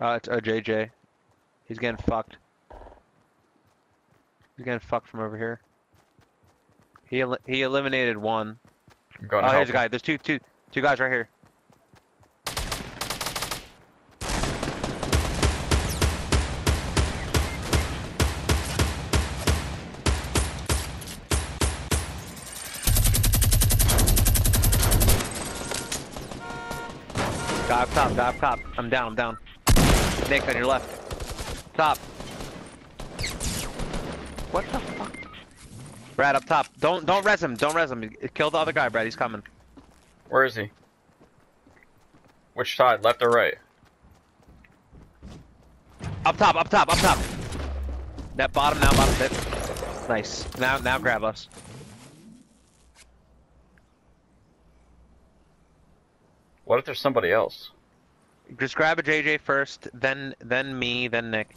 Uh, it's a JJ. He's getting fucked. He's getting fucked from over here. He el he eliminated one. I'm going to Oh, here's a guy. There's two two two guys right here. Top, guy up top. I'm down, I'm down. Nick, on your left. Top. What the fuck? Brad, up top. Don't don't res him. Don't res him. Kill the other guy, Brad. He's coming. Where is he? Which side, left or right? Up top, up top, up top. That bottom now, bottom hit. Nice. Now, now grab us. What if there's somebody else? Just grab a JJ first, then then me, then Nick.